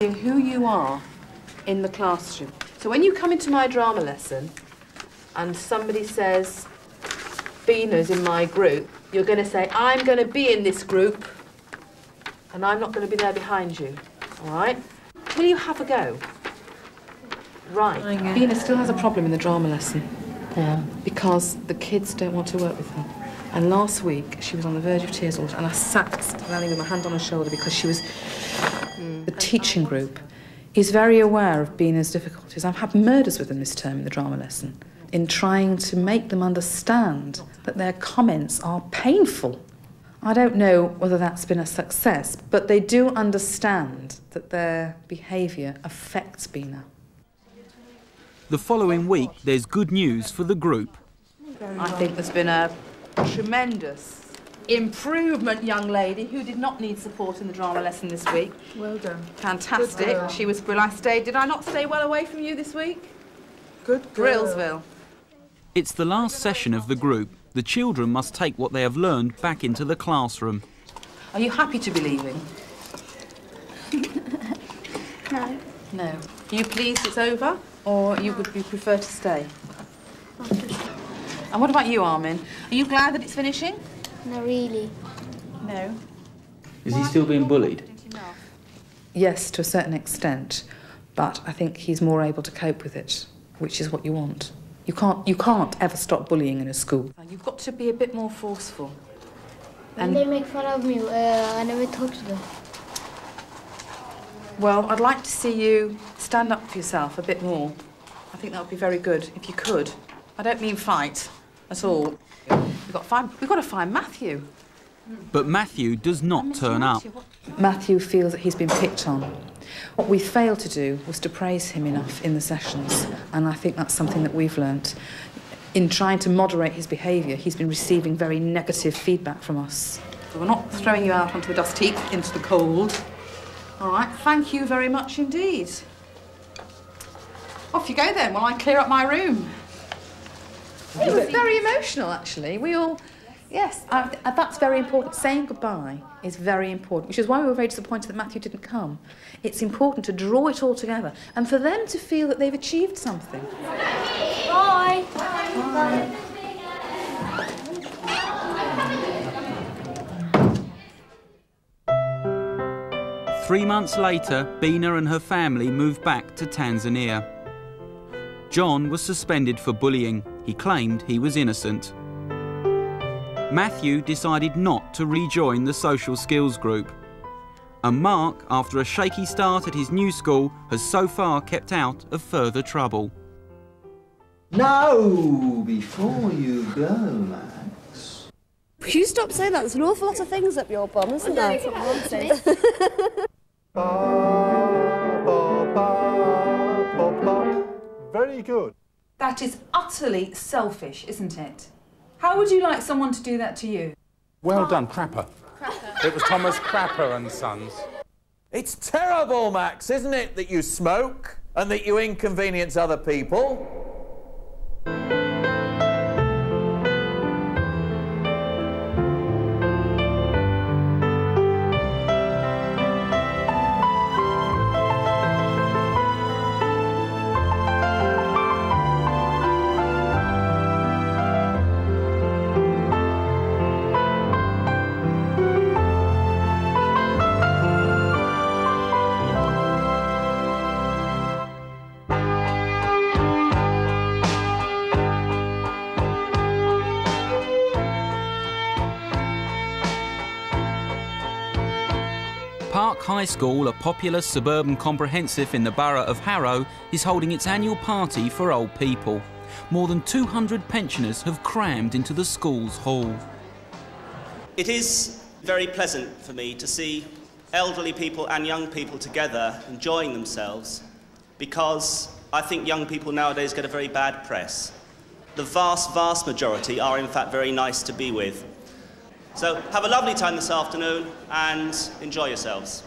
who you are in the classroom. So when you come into my drama lesson and somebody says, Bina's in my group, you're going to say, I'm going to be in this group and I'm not going to be there behind you. All right? Will you have a go? Right. Bina still has a problem in the drama lesson. Yeah. Because the kids don't want to work with her. And last week she was on the verge of tears, and I sat standing with my hand on her shoulder because she was the teaching group is very aware of Bina's difficulties. I've had murders with them this term in the drama lesson in trying to make them understand that their comments are painful. I don't know whether that's been a success, but they do understand that their behaviour affects Bina. The following week, there's good news for the group. I think there's been a tremendous improvement, young lady, who did not need support in the drama lesson this week. Well done. Fantastic. Good girl. She was, will I stay, did I not stay well away from you this week? Good girl. Grillsville. It's the last session of the group. The children must take what they have learned back into the classroom. Are you happy to be leaving? No. No. Are you pleased it's over, or you would you prefer to stay? And what about you, Armin? Are you glad that it's finishing? Not really. No. Is he still being bullied? Yes, to a certain extent, but I think he's more able to cope with it, which is what you want. You can't, you can't ever stop bullying in a school. You've got to be a bit more forceful. When they make fun of me, uh, I never talk to them. Well, I'd like to see you stand up for yourself a bit more. I think that would be very good if you could. I don't mean fight at all. We've got to find, we've got to find Matthew. But Matthew does not turn up. Matthew feels that he's been picked on. What we failed to do was to praise him enough in the sessions, and I think that's something that we've learnt. In trying to moderate his behaviour, he's been receiving very negative feedback from us. So we're not throwing you out onto the dust heap, into the cold. All right, thank you very much indeed. Off you go then, while I clear up my room. It was very emotional, actually. We all, yes, uh, that's very important. Saying goodbye is very important, which is why we were very disappointed that Matthew didn't come. It's important to draw it all together and for them to feel that they've achieved something. Bye. Bye. Three months later, Bina and her family moved back to Tanzania. John was suspended for bullying. He claimed he was innocent. Matthew decided not to rejoin the social skills group. And Mark, after a shaky start at his new school, has so far kept out of further trouble. No, before you go, Max. Will you stop saying that? There's an awful lot of things up your bum, isn't there? Very good. That is utterly selfish, isn't it? How would you like someone to do that to you? Well done, Crapper. Crapper. It was Thomas Crapper and Sons. It's terrible, Max, isn't it, that you smoke and that you inconvenience other people? Park High School, a popular suburban comprehensive in the borough of Harrow, is holding its annual party for old people. More than 200 pensioners have crammed into the school's hall. It is very pleasant for me to see elderly people and young people together enjoying themselves because I think young people nowadays get a very bad press. The vast, vast majority are in fact very nice to be with. So have a lovely time this afternoon and enjoy yourselves.